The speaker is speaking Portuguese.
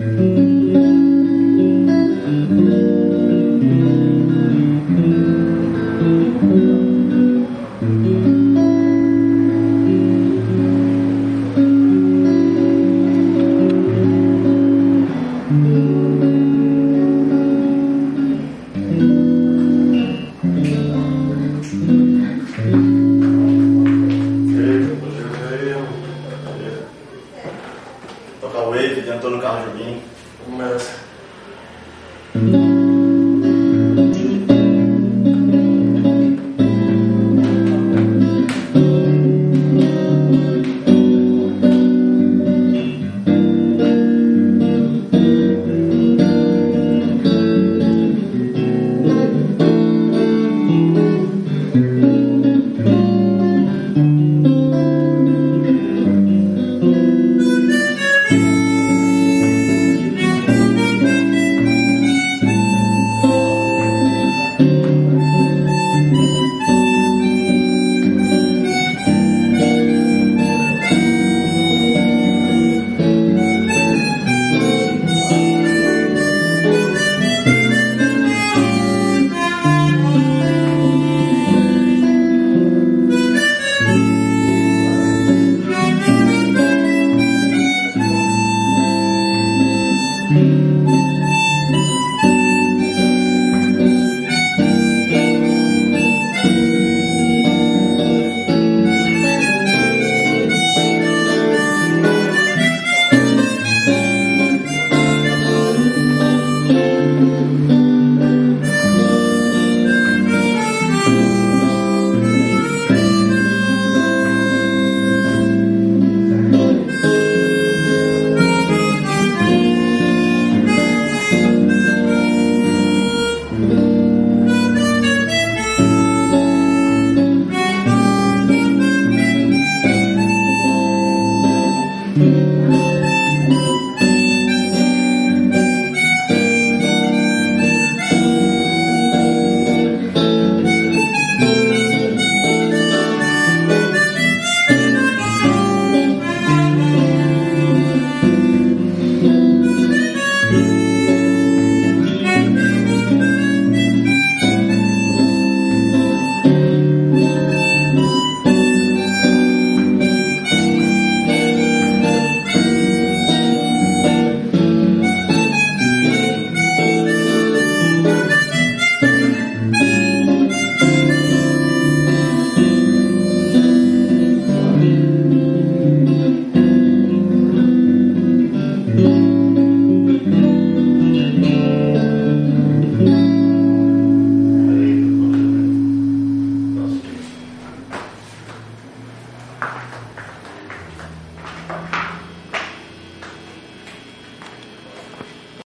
Mm-hmm. tocar Wave de Antônio Carlos Jobim. Mas...